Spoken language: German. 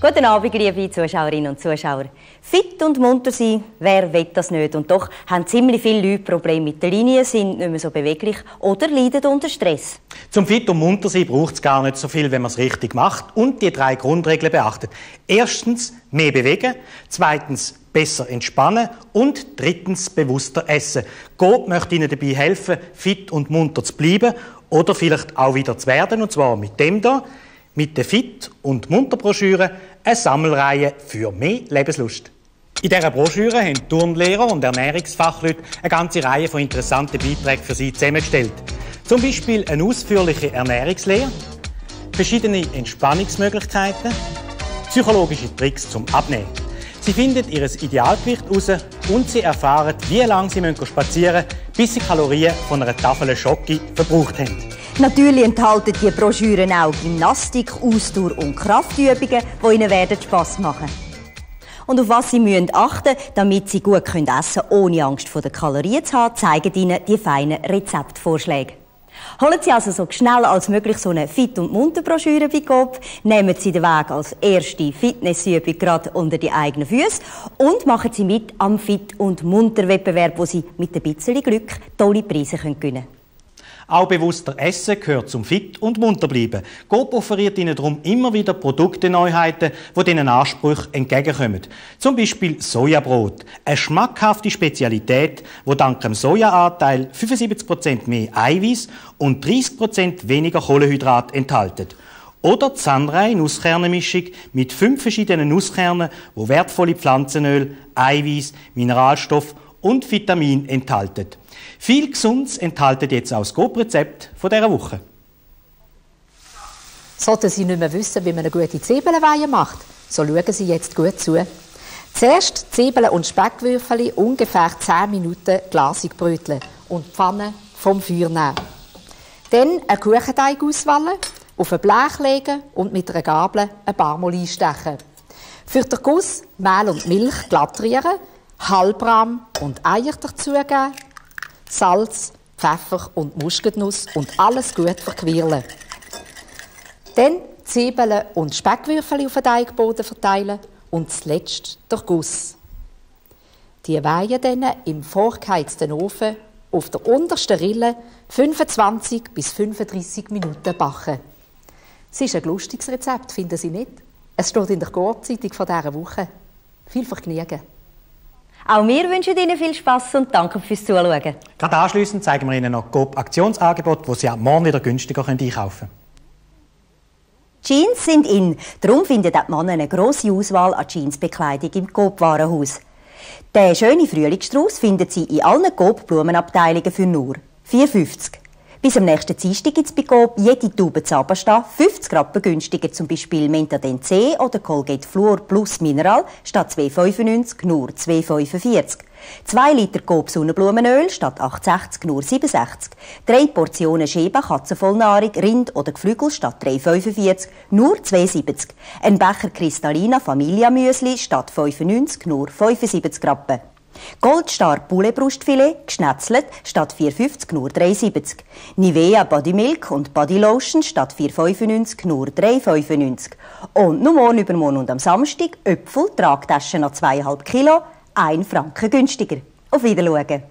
Guten Abend, liebe Zuschauerinnen und Zuschauer. Fit und munter sein, wer will das nicht? Und doch haben ziemlich viele Leute Probleme mit der Linie, sind nicht mehr so beweglich oder leiden unter Stress. Zum Fit und munter sein braucht es gar nicht so viel, wenn man es richtig macht und die drei Grundregeln beachtet. Erstens mehr bewegen, zweitens besser entspannen und drittens bewusster essen. Gott möchte Ihnen dabei helfen, fit und munter zu bleiben oder vielleicht auch wieder zu werden, und zwar mit dem da mit der Fit- und Munter-Broschüre eine Sammelreihe für mehr Lebenslust. In dieser Broschüre haben Turnlehrer und Ernährungsfachleute eine ganze Reihe von interessanten Beiträgen für Sie zusammengestellt. Zum Beispiel eine ausführliche Ernährungslehre, verschiedene Entspannungsmöglichkeiten, psychologische Tricks zum Abnehmen. Sie finden Ihr Idealgewicht heraus und Sie erfahren, wie lange Sie spazieren müssen, bis Sie Kalorien von einer Tafel Schocke verbraucht haben. Natürlich enthalten die Broschüren auch Gymnastik, Ausdauer und Kraftübungen, die Ihnen werden Spass machen und auf was Sie müssen achten damit Sie gut essen können, ohne Angst vor den Kalorien zu haben, zeigen Ihnen die feinen Rezeptvorschläge. Holen Sie also so schnell als möglich so eine Fit- und Munter-Broschüre bei GOP, nehmen Sie den Weg als erste Fitnessübung gerade unter die eigenen Füße und machen Sie mit am Fit- und Munter-Wettbewerb, wo Sie mit ein bisschen Glück tolle Preise gewinnen können. Auch bewusster Essen gehört zum Fit und munter bleiben. Coop offeriert Ihnen darum immer wieder Produkteneuheiten, die diesen Ansprüchen entgegenkommen. Zum Beispiel Sojabrot. Eine schmackhafte Spezialität, wo dank dem Sojaanteil 75% mehr Eiweiß und 30% weniger Kohlenhydrat enthält. Oder die Sunray Nusskernemischung mit fünf verschiedenen Nusskernen, wo wertvolle Pflanzenöl, Eiweiß, Mineralstoff und Vitamin enthalten. Viel Gesundes enthalten jetzt auch das Coop-Rezept dieser Woche. Sollten Sie nicht mehr wissen, wie man eine gute Zwiebelweihe macht, so schauen Sie jetzt gut zu. Zuerst Zwiebeln und Speckwürfel ungefähr 10 Minuten glasig bröteln und die Pfanne vom Feuer nehmen. Dann einen Kuchenteig auswählen, auf ein Blech legen und mit einer Gabel ein paar Mal einstechen. Für den Guss Mehl und Milch glattrieren, Halbrahm und Eier dazugeben, Salz, Pfeffer und Muskatnuss und alles gut verquirlen. Dann Zwiebeln und Speckwürfel auf den Teigboden verteilen und zuletzt der Guss. Die weihen dann im vorgeheizten Ofen auf der untersten Rille 25 bis 35 Minuten backen. Es ist ein lustiges Rezept, finden Sie nicht? Es steht in der Coop-Zeitung von dieser Woche. Viel Vergnügen! Auch wir wünschen Ihnen viel Spaß und danke fürs Zuschauen. Gerade anschliessend zeigen wir Ihnen noch Coop-Aktionsangebot, wo Sie ab morgen wieder günstiger einkaufen können. Jeans sind in. Darum findet die Männer eine grosse Auswahl an Jeansbekleidung im Coop-Warenhaus. Den schönen Frühlingsstrauß finden Sie in allen Coop-Blumenabteilungen für nur 4,50 bis am nächsten Dienstag gibt es bei Coop jede Tube Zahnpasta 50 Rappen günstiger, zum Beispiel Mentadent C oder Colgate Fluor Plus Mineral statt 2,95 nur 2,45. 2 Liter Coop Sonnenblumenöl statt 8,60 nur 7,60. 3 Portionen Schäbe Katzenvollnahrung, Rind oder Geflügel statt 3,45 nur 2,70. Ein Becher Kristallina Familia Müsli statt 95 nur 75 Rappen. Goldstar Pouletbrustfilet, geschnetzelt, statt 4,50 nur 3,70. Nivea Body Milk und Body Lotion statt 4,95 nur 3,95. Und nur morgen, übermorgen und am Samstag Äpfel, Tragtaschen noch 2,5 Kilo, 1 Franken günstiger. Auf Wiedersehen.